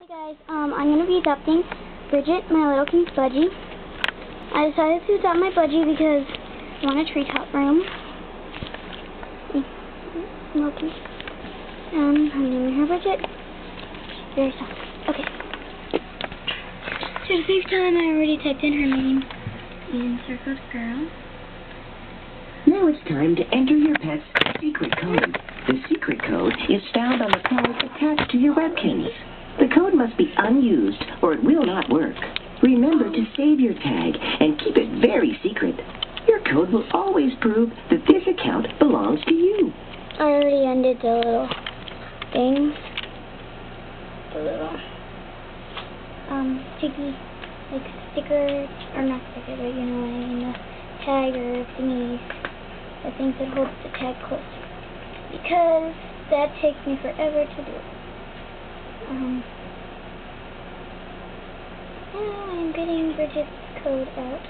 Hey guys, um, I'm going to be adopting Bridget, my Lil' Kinz budgie. I decided to adopt my budgie because I want a treetop room. Milky. Um, I'm naming her Bridget. Very soft. Okay. So to save time, I already typed in her name in Circled Girl. Now it's time to enter your pet's secret code. The secret code is found on the card attached to your Webkinz. The code must be unused or it will not work. Remember to save your tag and keep it very secret. Your code will always prove that this account belongs to you. I already ended the little things. The little um sticky like sticker or not sticker, but you know what I mean the tag or thingies. The things that hold the tag close. Because that takes me forever to do. Um now I'm getting Bridget's code out.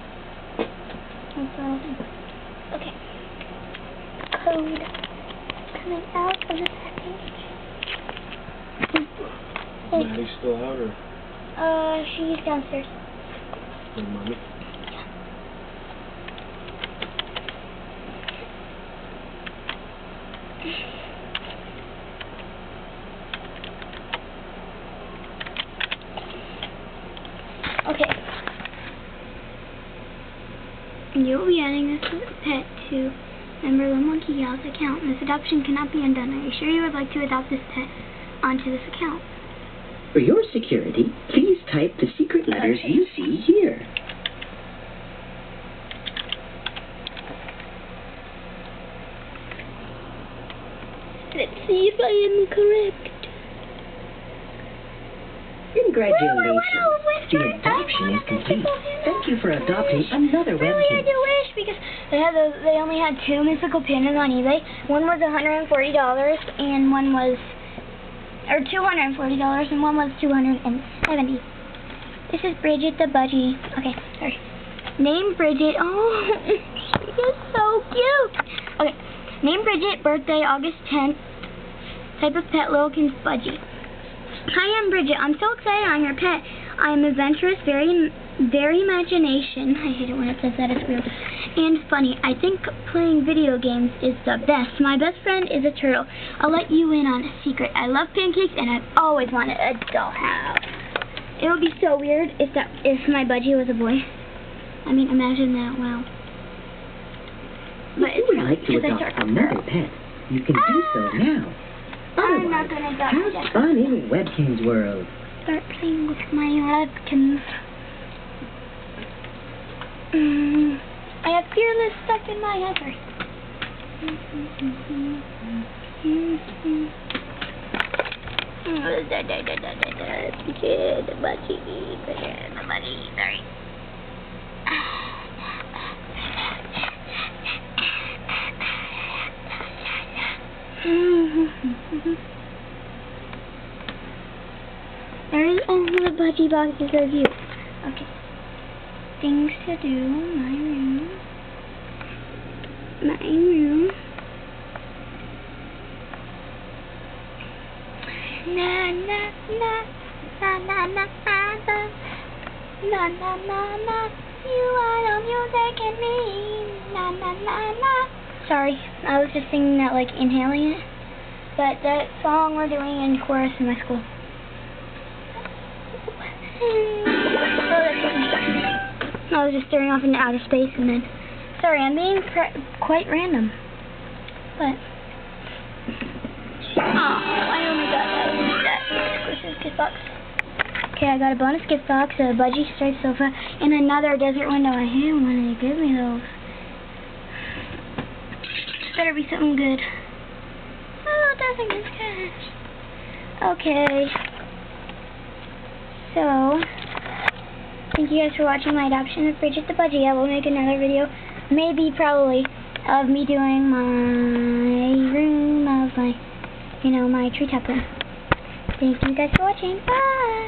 Okay. Code coming out of the package. Maddie's still out or Uh, she's downstairs. her mommy? Okay. You will be adding this pet to member the Monkey Gal's account. This adoption cannot be undone. Are you sure you would like to adopt this pet onto this account? For your security, please type the secret letters you see here. Let's see if I am correct. Congratulations. The adoption is complete. Thank you for adopting another Really, I webkin. do wish because they had those, they only had two mystical pandas on eBay. One was $140 and one was or $240 and one was 270. This is Bridget the Budgie. Okay, sorry. Name Bridget. Oh, she is so cute. Okay, name Bridget. Birthday August 10th. Type of pet Lil' Kinz Budgie. Hi, I'm Bridget. I'm so excited I'm your pet. I'm adventurous, very, very imagination. I hate it when it says that. It's weird. And funny. I think playing video games is the best. My best friend is a turtle. I'll let you in on a secret. I love pancakes, and I've always wanted a dollhouse. It would be so weird if that if my budgie was a boy. I mean, imagine that. Wow. But if you would like to adopt another pet, you can do so Ah! now. I'm not gonna adopt have yet. fun in Webkinz World. start playing with my Redkins. Mm, I have fearless stuck in my head. Sorry. Kid, budgie, kid, budgie, sorry. There's all the budgie boxes of you. Okay. Things to do. My room. My room. Na na na na na na na na na na na na You are the music in me. Na na na na. Sorry, I was just singing that like inhaling it. But that song we're doing in chorus in my school. Oh, I was just staring off into outer space and then, sorry, I'm being quite random. But, oh, I only got that, that gift box. Okay, I got a bonus gift box, a budgie striped sofa, and another desert window. I hate when they give me those. Better be something good. Oh. Okay. So, thank you guys for watching my adoption of Bridget the Budgie. I will make another video, maybe, probably, of me doing my room of my, you know, my treetop room. Thank you guys for watching. Bye!